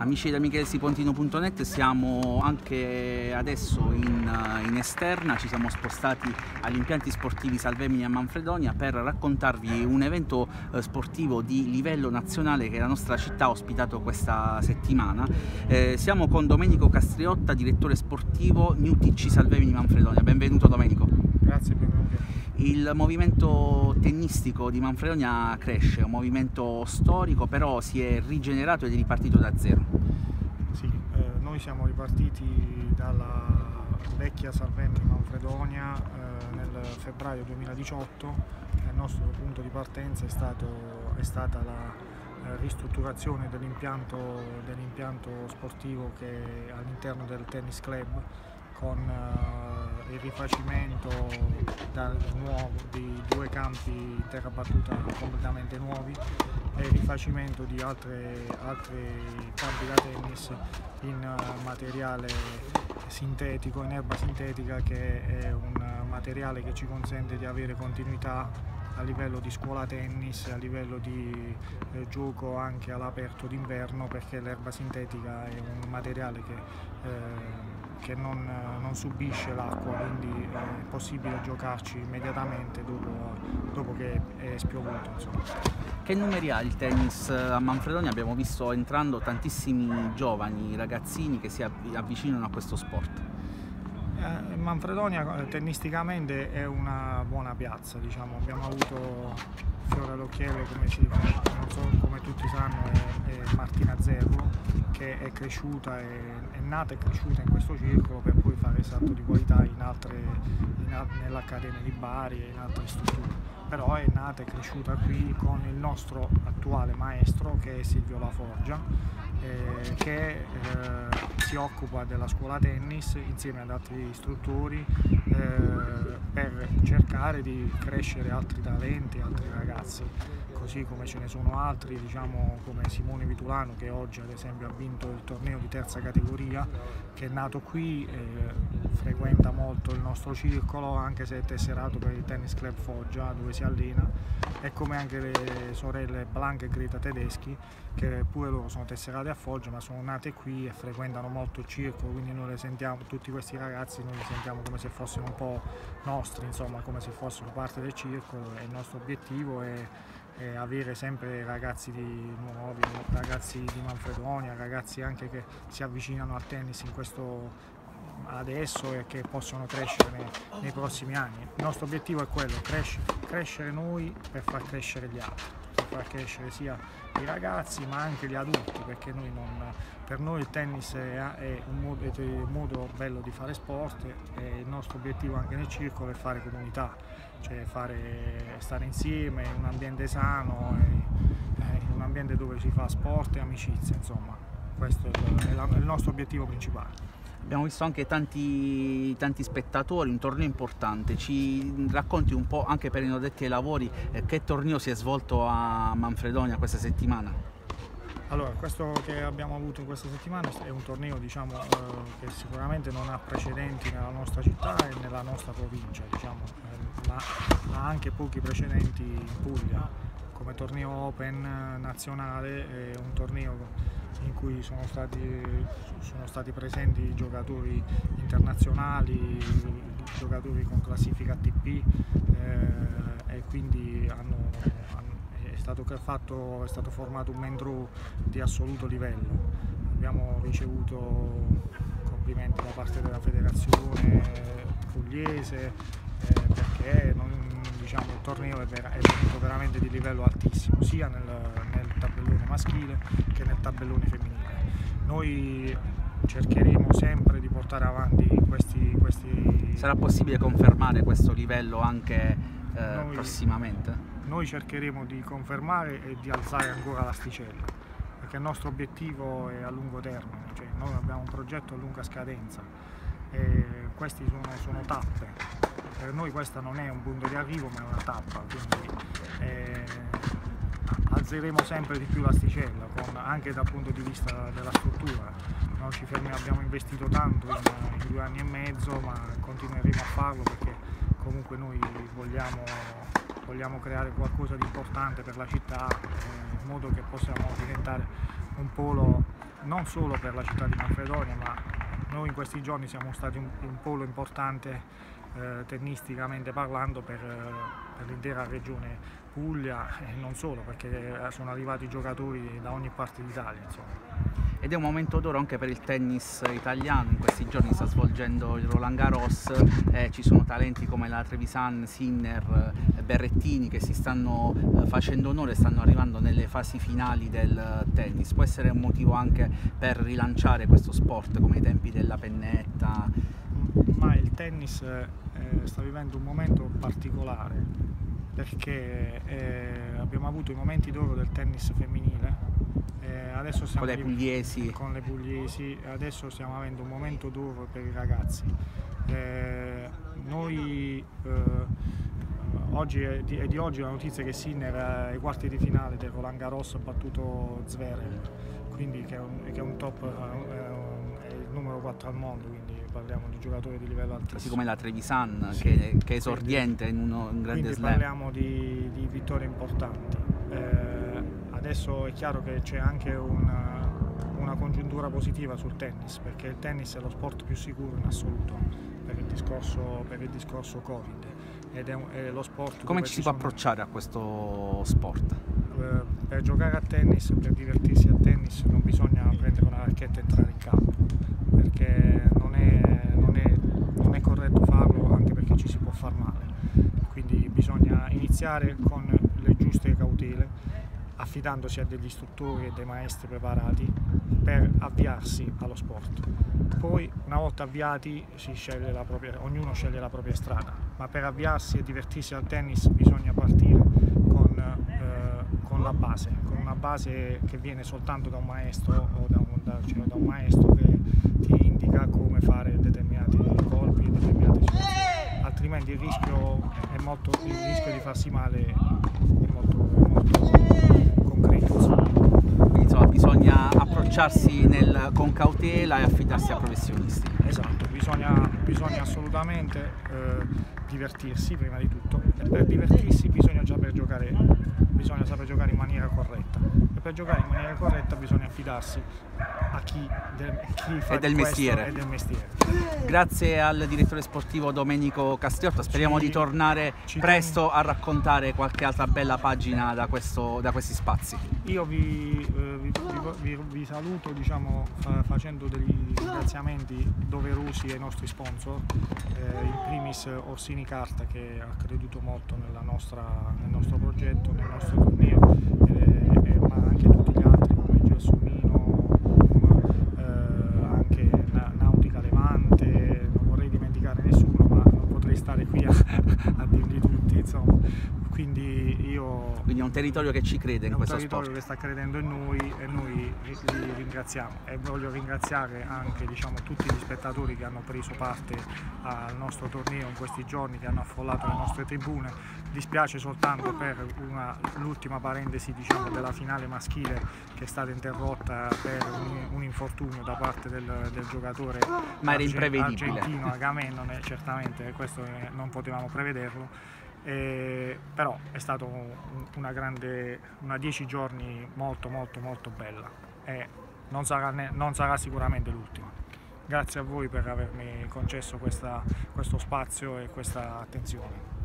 Amici da michelesipontino.net siamo anche adesso in, in, esterna, ci siamo spostati agli impianti sportivi Salvemini a Manfredonia per raccontarvi un evento eh, sportivo di livello nazionale che la nostra città ha ospitato questa settimana. Eh, siamo con Domenico Castriotta, direttore sportivo New TC Salvemini Manfredonia. Benvenuto Domenico. Grazie, benvenuto. Il movimento tennistico di Manfredonia cresce, è un movimento storico, però si è rigenerato ed è ripartito da zero. Sì, eh, noi siamo ripartiti dalla vecchia Salvemini Manfredonia eh, nel febbraio 2018 il nostro punto di partenza è, stato, è stata la eh, ristrutturazione dell'impianto, dell sportivo che è all'interno del tennis club con uh, il rifacimento nuovo, di due campi terra battuta completamente nuovi e il rifacimento di altri campi da tennis in uh, materiale sintetico, in erba sintetica che è un materiale che ci consente di avere continuità a livello di scuola tennis, a livello di eh, gioco anche all'aperto d'inverno perché l'erba sintetica è un materiale che, eh, che non, non, subisce l'acqua, quindi è possibile giocarci immediatamente dopo, dopo che è spiovuto. Insomma. Che numeri ha il tennis a Manfredonia? Abbiamo visto entrando tantissimi giovani ragazzini che si avvicinano a questo sport. Eh, Manfredonia eh, tennisticamente è una buona piazza, diciamo. abbiamo avuto Fiore all'occhiello come, so, come, tutti sanno è, è, Martina Zerro che è cresciuta, è, è, nata e cresciuta in questo circolo per poi fare salto di qualità nell'Accademia di Bari e in altre strutture però è nata e cresciuta qui con il nostro attuale maestro che è Silvio Laforgia eh, che eh, si occupa della scuola tennis insieme ad altri istruttori eh, per cercare di crescere altri talenti, altri ragazzi così come ce ne sono altri diciamo come Simone Vitulano che oggi ad esempio ha vinto il torneo di terza categoria che è nato qui, eh, frequenta molto il nostro circolo anche se è tesserato per il Tennis Club Foggia dove si allena e come anche le sorelle Blanca e Greta Tedeschi che pure loro sono tesserate a Foggia ma sono nate qui e frequentano molto il circolo quindi noi le sentiamo, tutti questi ragazzi noi li sentiamo come se fossero un po' nostri insomma come se fossero parte del circolo e il nostro obiettivo è eh, avere sempre ragazzi di nuovi, ragazzi di Manfredonia, ragazzi anche che si avvicinano al tennis in questo adesso e che possono crescere nei, nei prossimi anni. Il nostro obiettivo è quello, crescere, crescere noi per far crescere gli altri, per far crescere sia i ragazzi ma anche gli adulti perché noi non, per noi il tennis è, è, un modo, è, un modo, bello di fare sport e il nostro obiettivo anche nel circolo è fare comunità cioè fare, stare insieme in un ambiente sano, in un ambiente dove si fa sport e amicizia, insomma, questo è, la, è il nostro obiettivo principale. Abbiamo visto anche tanti, tanti, spettatori, un torneo importante. Ci racconti un po' anche per i nodetti ai lavori eh, che torneo si è svolto a Manfredonia questa settimana? Allora, questo che abbiamo avuto in questa settimana è un torneo diciamo, eh, che sicuramente non ha precedenti nella nostra città e nella nostra provincia, diciamo, eh, ma ha anche pochi precedenti in Puglia. Come torneo open nazionale è un torneo in cui sono stati, sono stati presenti giocatori internazionali, giocatori con classifica ATP eh, e quindi hanno, hanno stato, fatto, è stato formato un mentro di assoluto livello. Abbiamo ricevuto complimenti da parte della federazione pugliese eh, perché non, diciamo, il torneo è, vera, è, veramente di livello altissimo sia nel tabellone maschile che nel tabellone femminile. Noi cercheremo sempre di portare avanti questi, questi... Sarà possibile confermare questo livello anche eh, Noi... prossimamente? noi cercheremo di confermare e di alzare ancora l'asticella perché il nostro obiettivo è a lungo termine, cioè noi abbiamo un progetto a lunga scadenza e queste sono, sono, tappe. Per noi questa non è un punto di arrivo ma è una tappa, quindi eh, alzeremo sempre di più l'asticella anche dal punto di vista della struttura. Noi ci fermi, abbiamo investito tanto in, in due anni e mezzo ma continueremo a farlo perché comunque noi vogliamo vogliamo creare qualcosa di importante per la città in modo che possiamo diventare un polo non solo per la città di Manfredonia, ma noi in questi giorni siamo stati un, un polo importante eh, tennisticamente parlando per l'intera regione Puglia e non solo perché sono arrivati giocatori da ogni parte d'Italia. Ed è un momento d'oro anche per il tennis italiano, in questi giorni sta svolgendo il Roland Garros, eh, ci sono talenti come la Trevisan, Sinner, eh, Berrettini che si stanno eh, facendo onore, stanno arrivando nelle fasi finali del tennis. Può essere un motivo anche per rilanciare questo sport come i tempi della pennetta? Ma il tennis eh, sta vivendo un momento particolare perché eh, abbiamo avuto i momenti d'oro del tennis femminile. Eh, adesso siamo con le pugliesi. Con le pugliesi, adesso stiamo avendo un momento d'oro per i ragazzi. Eh, noi eh, oggi è di, è di, oggi la notizia che Sinner ai quarti di finale del Roland Garros ha battuto Zverev, quindi che è un, che è un top, è il numero 4 al mondo, quindi parliamo di giocatori di livello altissimo. Così come la Trevisan sì, che, che, è esordiente quindi, in uno, un grande quindi slam. parliamo di, di vittorie importanti. Eh, adesso è chiaro che c'è anche una, una congiuntura positiva sul tennis, perché il tennis è lo sport più sicuro in assoluto per il discorso, per il discorso Covid. Ed è, è lo sport Come ci si può approcciare a questo sport? Eh, per giocare a tennis, per divertirsi a tennis, non bisogna prendere una racchetta e entrare in campo, perché non è, non è, non è corretto farlo anche perché ci si può far male. Quindi bisogna iniziare con le giuste cautele, affidandosi a degli istruttori e dei maestri preparati per avviarsi allo sport. Poi, una volta avviati, sceglie propria, ognuno sceglie la propria strada, ma per avviarsi e divertirsi al tennis bisogna partire con, eh, con la base, con una base che viene soltanto da un maestro o da un, da, cioè da un maestro che ti indica come fare determinati colpi e determinate situazioni, altrimenti il rischio, è molto, il rischio di farsi male è molto, è molto concreto. Quindi insomma bisogna approcciarsi nel, con cautela e affidarsi a professionisti. Esatto, bisogna, bisogna assolutamente eh, divertirsi prima di tutto. E per divertirsi bisogna già per giocare, bisogna saper giocare in maniera corretta. E per giocare in maniera corretta bisogna affidarsi a chi, del, chi fa e del mestiere. del mestiere. Grazie al direttore sportivo Domenico Castiotto, speriamo ci, di tornare presto a raccontare qualche altra bella pagina da, questo, da questi spazi. Io vi, eh, vi, vi, vi saluto diciamo, fa, facendo degli ringraziamenti doverosi ai nostri sponsor, eh, in primis Orsini Carta che ha creduto molto nostra, nel nostro progetto, nel nostro torneo, eh, ma anche tutti gli altri come Gelsomino, stare qui a, a dirli tutti, insomma. Quindi io... Quindi è un territorio che ci crede in questo sport. È un territorio che sta credendo in noi e noi li ringraziamo. E voglio ringraziare anche diciamo, tutti gli spettatori che hanno preso parte al nostro torneo in questi giorni, che hanno affollato le nostre tribune. Dispiace soltanto per l'ultima parentesi diciamo, della finale maschile che è stata interrotta per un, un infortunio da parte del, del giocatore Ma era argentino Agamennone, certamente questo non potevamo prevederlo eh, però è stata un, una grande, una dieci giorni molto molto molto bella e non sarà, ne, non sarà sicuramente l'ultima. Grazie a voi per avermi concesso questa, questo spazio e questa attenzione.